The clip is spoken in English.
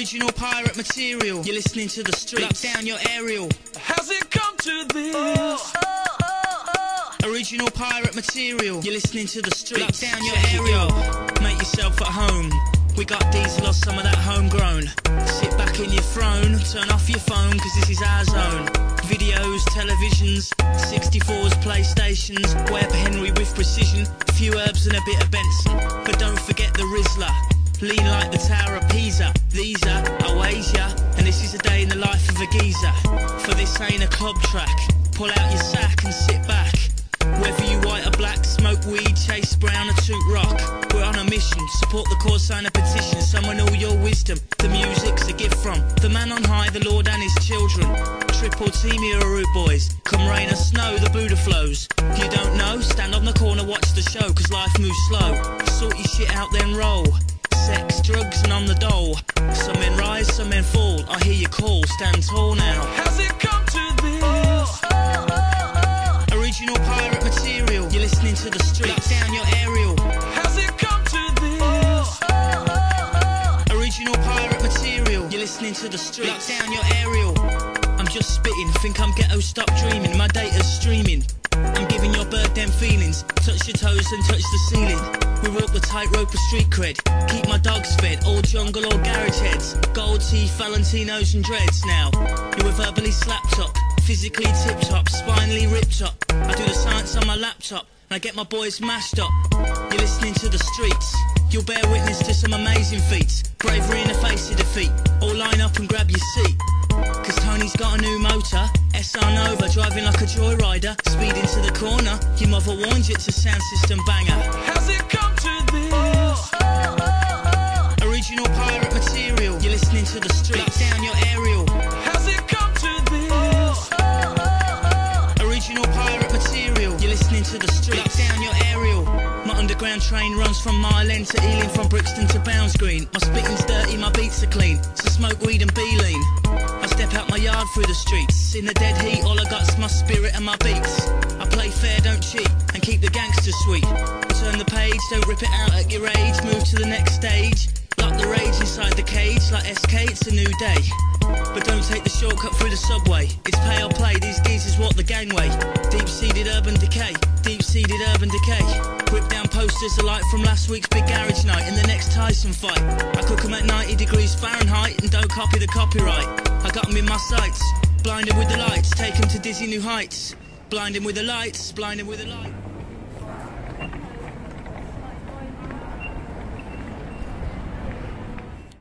Original pirate material. You're listening to the streets. Lock down your aerial. Has it come to this? Oh, oh, oh, original pirate material. You're listening to the streets. Lock down your aerial. Make yourself at home. We got diesel or some of that homegrown. Sit back in your throne, turn off your phone, cause this is our zone. Videos, televisions, 64s, PlayStations, Webb Henry with precision, a few herbs and a bit of Benson. But don't forget the Rizla. Lean like the Tower of Pisa. These are Oasia, and this is a day in the life of a geezer. For this ain't a club track. Pull out your sack and sit back. Whether you white or black, smoke weed, chase brown or toot rock. We're on a mission, support the cause, sign a petition, summon all your wisdom. The music's a gift from the man on high, the Lord and his children. Triple team root boys. Come rain or snow, the Buddha flows. If you don't know, stand on the corner, watch the show, cause life moves slow. Sort your shit out, then roll. Sex, drugs, and on the dole. Some men rise, some men fall. I hear you call, stand tall now. Has it come to this? Original pirate material. You're listening to the streets. Lock down your aerial. Has it come to this? Original pirate material. You're listening to the streets. Lock down your aerial. I'm just spitting. Think I'm ghetto. Stop dreaming. My data's streaming. Your toes and touch the ceiling. We walk the tightrope of street cred. Keep my dogs fed. All jungle or garage heads. Gold teeth, Valentinos and dreads now. You were verbally slapped up. Physically tip top. Spinally ripped up. I do the science on my laptop. And I get my boys mashed up. You're listening to the streets. You'll bear witness to some amazing feats. Bravery in the face of defeat. All line up and grab your seat. Cause Tony's got a new motor. SR Nova driving like a joyrider. Speed into the corner. Your mother warned you it's a sound system banger. Has it come to this? Original pirate material. You're listening to the streets. Lock down your aerial. Has it come to this? Original pirate material. You're listening to the streets. Lock down your aerial. My underground train runs from Mile End to Ealing, from Brixton to Bounds Green. My spitting's dirty, my beats are clean. So smoke weed and be lean. My yard through the streets. In the dead heat, all I got's my spirit and my beats. I play fair, don't cheat, and keep the gangster sweet. Turn the page, don't rip it out at your age. Move to the next stage. Lock the rage inside the cage, like SK, it's a new day. But don't take the shortcut through the subway. It's pay or play, these geezers walk the gangway. Deep seated urban decay, deep seated urban decay. Whip down posters alike from last week's big garage night and the Tyson fight. I cook 'em at 90 degrees Fahrenheit and don't copy the copyright. I got 'em in my sights, blinded with the lights, take 'em to dizzy new heights. Blind 'em with the lights, blind 'em with the light.